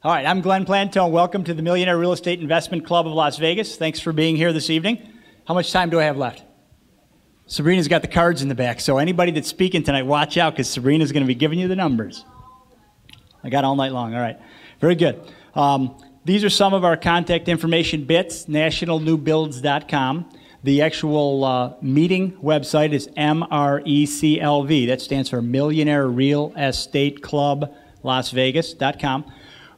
All right, I'm Glenn Plantone. Welcome to the Millionaire Real Estate Investment Club of Las Vegas. Thanks for being here this evening. How much time do I have left? Sabrina's got the cards in the back, so anybody that's speaking tonight, watch out because Sabrina's going to be giving you the numbers. I got all night long. All right, very good. Um, these are some of our contact information bits, nationalnewbuilds.com. The actual uh, meeting website is MRECLV. That stands for Millionaire Real Estate Club Las Vegas.com.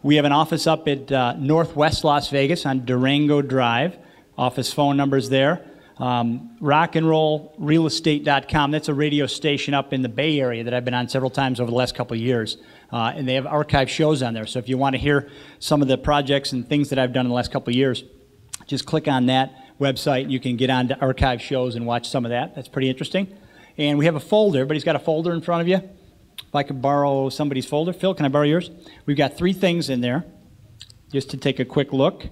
We have an office up at uh, Northwest Las Vegas on Durango Drive. Office phone numbers there. Um, rock and roll. That's a radio station up in the Bay Area that I've been on several times over the last couple of years. Uh, and they have archive shows on there. So if you want to hear some of the projects and things that I've done in the last couple of years, just click on that website and you can get on to archive shows and watch some of that. That's pretty interesting. And we have a folder. Everybody's got a folder in front of you. If I could borrow somebody's folder. Phil, can I borrow yours? We've got three things in there just to take a quick look.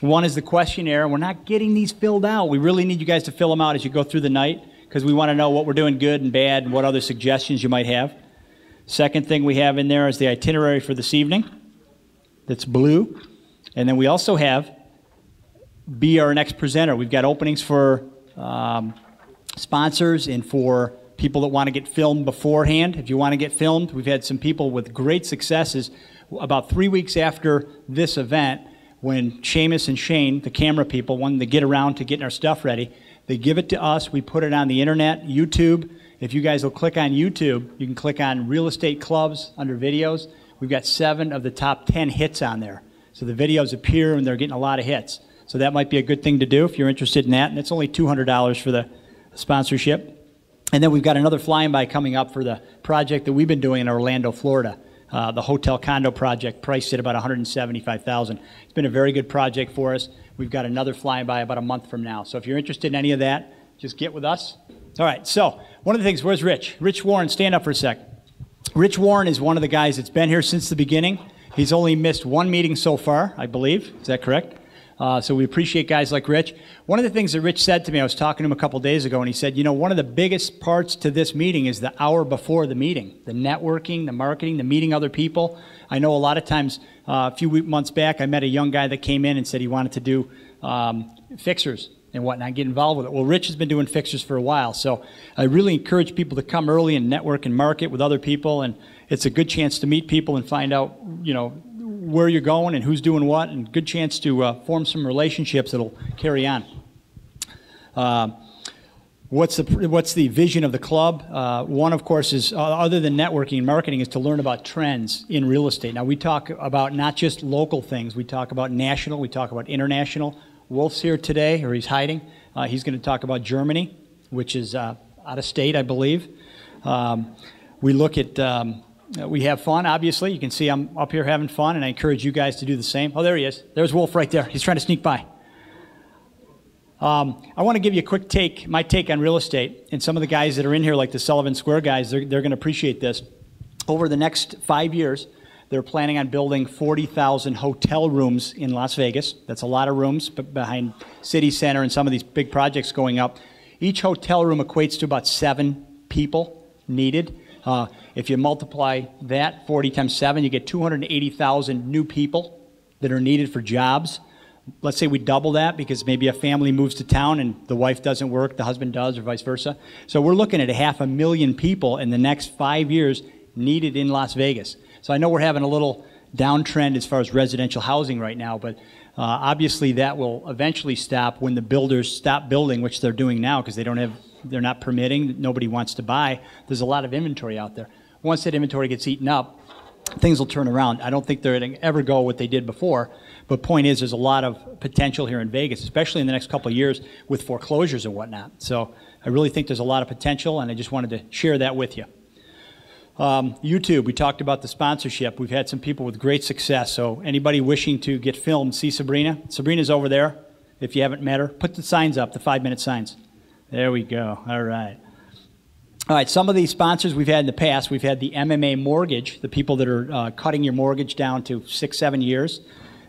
One is the questionnaire. We're not getting these filled out. We really need you guys to fill them out as you go through the night because we want to know what we're doing good and bad and what other suggestions you might have. Second thing we have in there is the itinerary for this evening. That's blue. And then we also have be our next presenter. We've got openings for um, sponsors and for people that want to get filmed beforehand. If you want to get filmed, we've had some people with great successes. About three weeks after this event, when Seamus and Shane, the camera people, wanted to get around to getting our stuff ready, they give it to us. We put it on the internet, YouTube. If you guys will click on YouTube, you can click on real estate clubs under videos. We've got seven of the top 10 hits on there. So the videos appear and they're getting a lot of hits. So that might be a good thing to do if you're interested in that. And it's only $200 for the sponsorship. And then we've got another flying by coming up for the project that we've been doing in Orlando, Florida uh, the hotel condo project priced at about 175,000. It's been a very good project for us. We've got another flying by about a month from now. So if you're interested in any of that, just get with us. All right. So one of the things, where's Rich? Rich Warren, stand up for a sec. Rich Warren is one of the guys that's been here since the beginning. He's only missed one meeting so far, I believe. Is that correct? Uh, so we appreciate guys like Rich. One of the things that Rich said to me, I was talking to him a couple days ago, and he said, you know, one of the biggest parts to this meeting is the hour before the meeting, the networking, the marketing, the meeting other people. I know a lot of times, uh, a few months back, I met a young guy that came in and said he wanted to do um, fixers and whatnot, get involved with it. Well, Rich has been doing fixers for a while, so I really encourage people to come early and network and market with other people, and it's a good chance to meet people and find out, you know, where you're going and who's doing what, and good chance to uh, form some relationships that'll carry on. Uh, what's the what's the vision of the club? Uh, one, of course, is uh, other than networking and marketing, is to learn about trends in real estate. Now we talk about not just local things. We talk about national. We talk about international. Wolf's here today, or he's hiding. Uh, he's going to talk about Germany, which is uh, out of state, I believe. Um, we look at um, we have fun, obviously. You can see I'm up here having fun, and I encourage you guys to do the same. Oh, there he is. There's Wolf right there. He's trying to sneak by. Um, I want to give you a quick take, my take on real estate. And some of the guys that are in here, like the Sullivan Square guys, they're, they're going to appreciate this. Over the next five years, they're planning on building 40,000 hotel rooms in Las Vegas. That's a lot of rooms behind City Center and some of these big projects going up. Each hotel room equates to about seven people needed. Uh, if you multiply that 40 times 7, you get 280,000 new people that are needed for jobs. Let's say we double that because maybe a family moves to town and the wife doesn't work, the husband does, or vice versa. So we're looking at a half a million people in the next five years needed in Las Vegas. So I know we're having a little downtrend as far as residential housing right now, but uh, obviously that will eventually stop when the builders stop building, which they're doing now because they don't have they're not permitting, nobody wants to buy. There's a lot of inventory out there. Once that inventory gets eaten up, things will turn around. I don't think they're going to ever go what they did before. But point is, there's a lot of potential here in Vegas, especially in the next couple of years with foreclosures and whatnot. So I really think there's a lot of potential, and I just wanted to share that with you. Um, YouTube, we talked about the sponsorship. We've had some people with great success. So anybody wishing to get filmed, see Sabrina. Sabrina's over there. If you haven't met her, put the signs up, the five-minute signs. There we go. All right. All right, some of these sponsors we've had in the past, we've had the MMA mortgage, the people that are uh, cutting your mortgage down to six, seven years.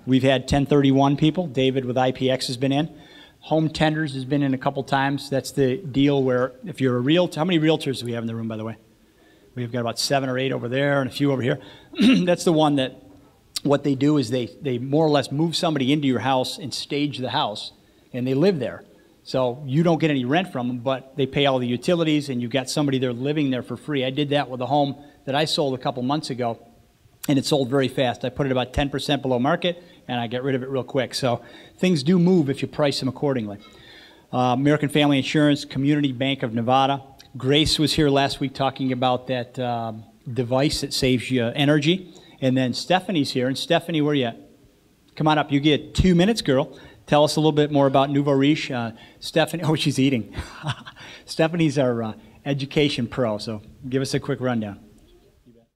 We've had 1031 people. David with IPX has been in. Home Tenders has been in a couple times. That's the deal where if you're a realtor, how many realtors do we have in the room, by the way? We've got about seven or eight over there and a few over here. That's the one that what they do is they, they more or less move somebody into your house and stage the house, and they live there. So you don't get any rent from them, but they pay all the utilities, and you've got somebody there living there for free. I did that with a home that I sold a couple months ago, and it sold very fast. I put it about 10% below market, and I get rid of it real quick. So things do move if you price them accordingly. Uh, American Family Insurance, Community Bank of Nevada. Grace was here last week talking about that um, device that saves you energy. And then Stephanie's here. And Stephanie, where you at? Come on up. You get two minutes, girl. Tell us a little bit more about Nouveau Riche. Uh, Stephanie, oh, she's eating. Stephanie's our uh, education pro, so give us a quick rundown.